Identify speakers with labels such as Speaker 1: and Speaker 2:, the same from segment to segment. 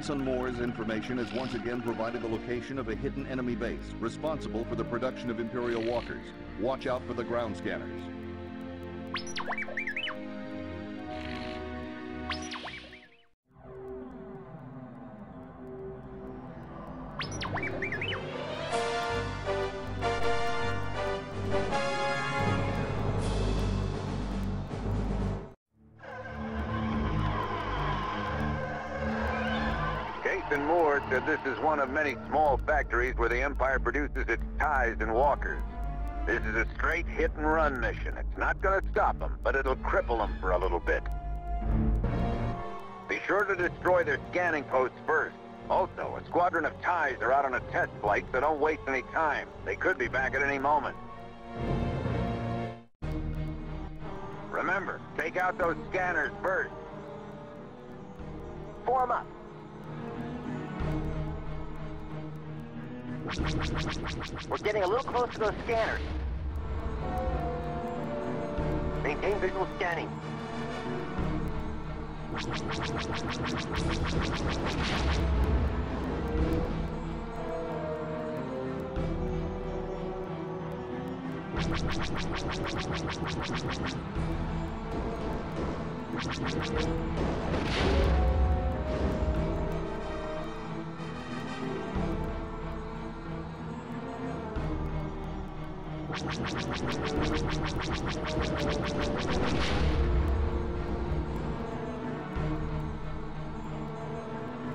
Speaker 1: Kasan Moor's information has once again provided the location of a hidden enemy base responsible for the production of Imperial walkers. Watch out for the ground scanners.
Speaker 2: Kasan Moor said this is one of many small factories where the Empire produces its ties and walkers. This is a straight hit-and-run mission. It's not gonna stop them, but it'll cripple them for a little bit. Be sure to destroy their scanning posts first. Also, a squadron of ties are out on a test flight, so don't waste any time. They could be back at any moment. Remember, take out those scanners first. Form up.
Speaker 3: We're getting a little close to those scanners. Maintain visual scanning.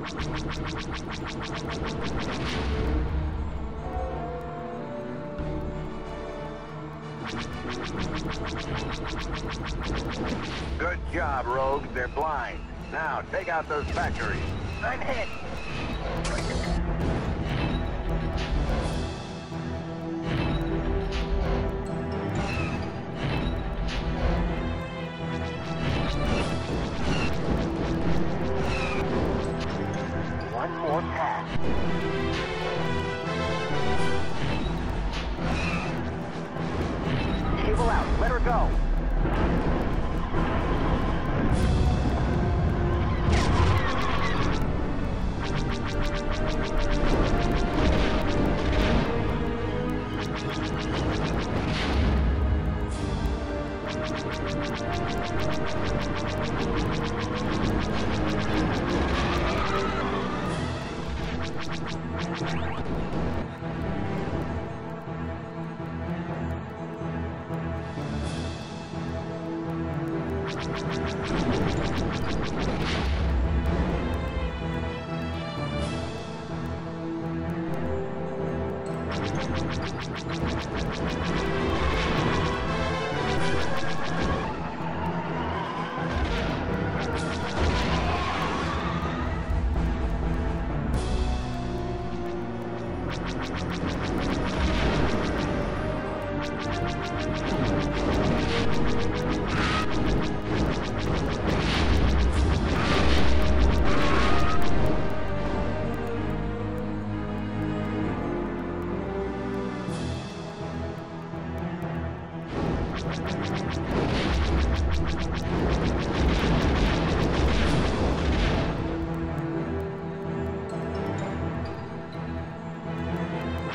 Speaker 2: Good job, rogues. They're blind. Now, take out those factories.
Speaker 3: I'm hit. 何?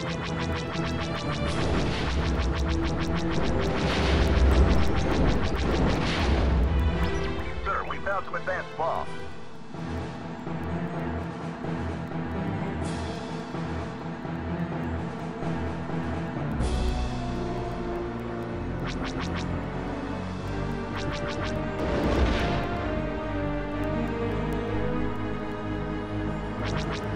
Speaker 2: Sir, we found some advanced bombs.
Speaker 3: Thank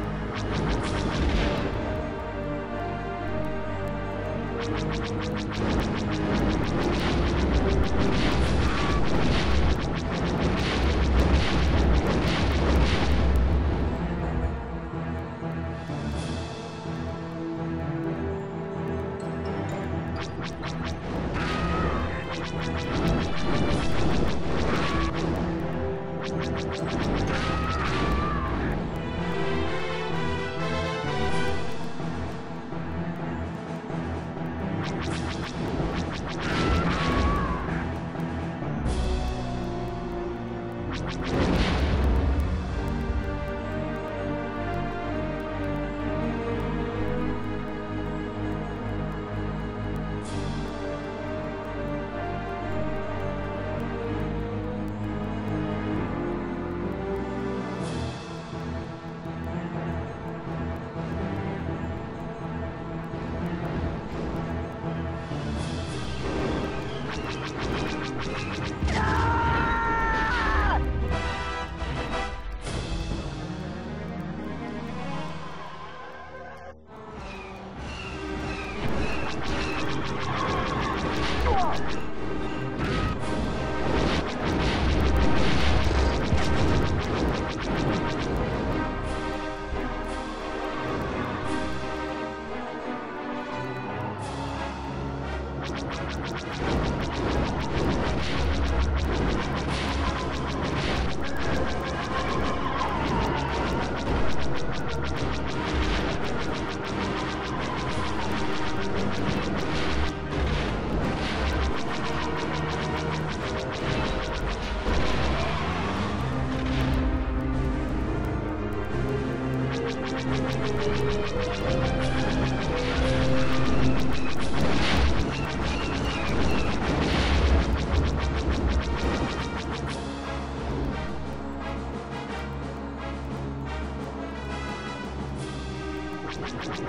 Speaker 3: Activate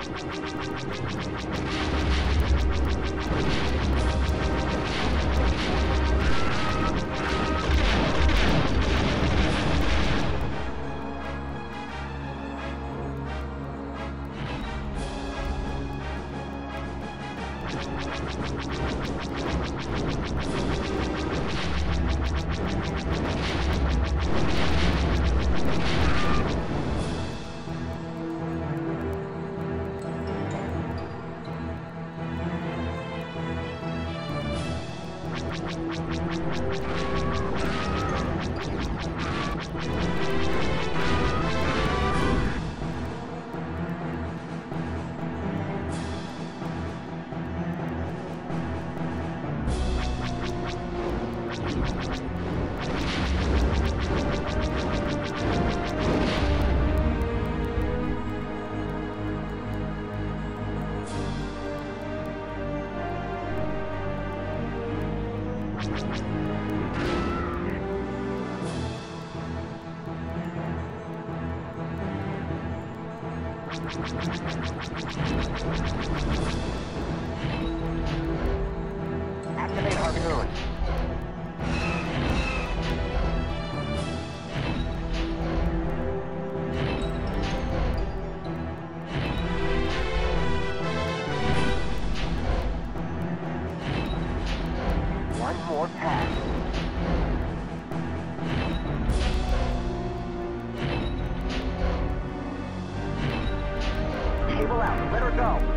Speaker 3: Harpoon. One more pass. Cable out. Let her go.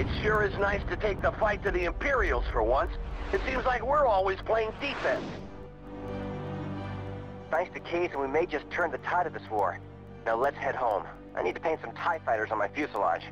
Speaker 3: It sure is nice to take the fight to the Imperials for once. It seems like we're always playing defense. Thanks to Kasan, we may just turn the tide of this war. Now let's head home. I need to paint some TIE fighters on my fuselage.